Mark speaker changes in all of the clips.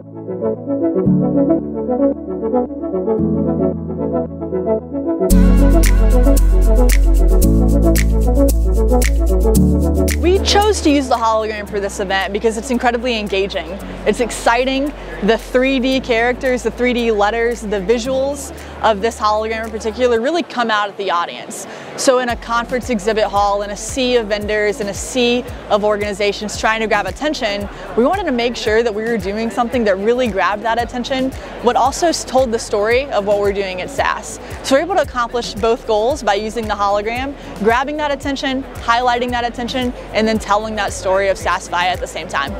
Speaker 1: We chose to use the hologram for this event because it's incredibly engaging. It's exciting. The 3D characters, the 3D letters, the visuals of this hologram in particular really come out at the audience. So in a conference exhibit hall, in a sea of vendors, in a sea of organizations trying to grab attention, we wanted to make sure that we were doing something that really grabbed that attention, but also told the story of what we're doing at SAS. So we're able to accomplish both goals by using the hologram, grabbing that attention, highlighting that attention, and then telling that story of SAS Viya at the same time.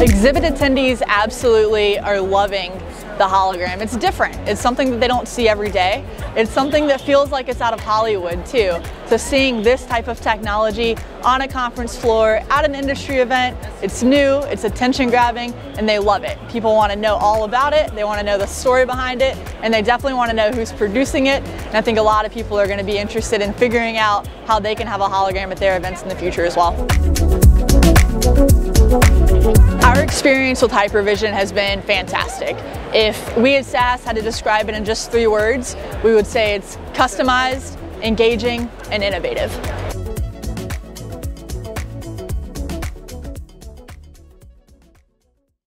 Speaker 1: Exhibit attendees absolutely are loving the hologram. It's different. It's something that they don't see every day. It's something that feels like it's out of Hollywood too. So seeing this type of technology on a conference floor, at an industry event, it's new, it's attention grabbing, and they love it. People want to know all about it, they want to know the story behind it, and they definitely want to know who's producing it. And I think a lot of people are going to be interested in figuring out how they can have a hologram at their events in the future as well. Experience with HYPERVSN has been fantastic. If we at SAS had to describe it in just three words, we would say it's customized, engaging, and innovative.